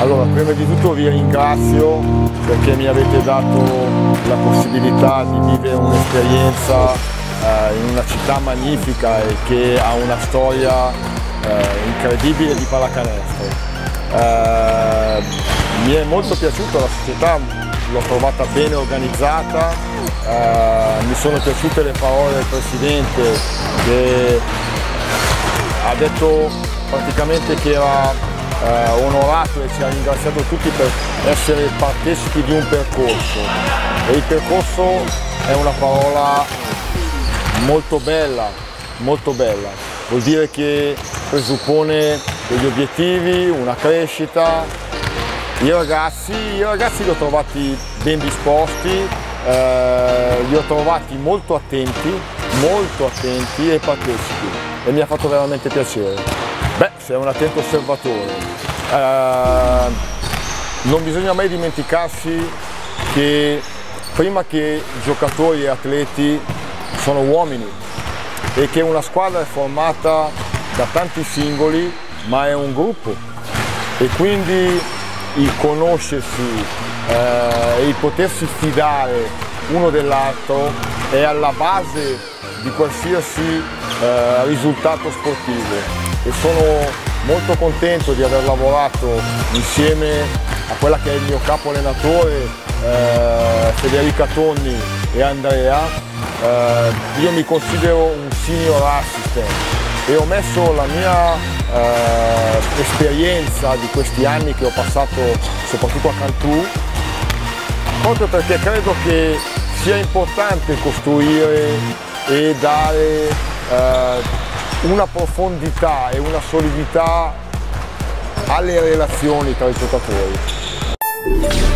Allora, prima di tutto vi ringrazio perché mi avete dato la possibilità di vivere un'esperienza eh, in una città magnifica e che ha una storia eh, incredibile di pallacanestro. Eh, mi è molto piaciuta la società, l'ho trovata bene organizzata, eh, mi sono piaciute le parole del Presidente che ha detto praticamente che era eh, onorato e ci ha ringraziato tutti per essere partecipi di un percorso e il percorso è una parola molto bella, molto bella, vuol dire che presuppone degli obiettivi, una crescita. I ragazzi, i ragazzi li ho trovati ben disposti, eh, li ho trovati molto attenti, molto attenti e partecipi e mi ha fatto veramente piacere. Beh, sei un attento osservatore. Eh, non bisogna mai dimenticarsi che prima che giocatori e atleti sono uomini e che una squadra è formata da tanti singoli ma è un gruppo e quindi il conoscersi eh, e il potersi fidare uno dell'altro è alla base di qualsiasi eh, risultato sportivo e sono molto contento di aver lavorato insieme a quella che è il mio capo allenatore eh, Federica Tonni e Andrea. Eh, io mi considero un senior assistant e ho messo la mia eh, esperienza di questi anni che ho passato soprattutto a Cantù proprio perché credo che sia importante costruire e dare eh, una profondità e una solidità alle relazioni tra i giocatori.